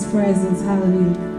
His presence. Hallelujah.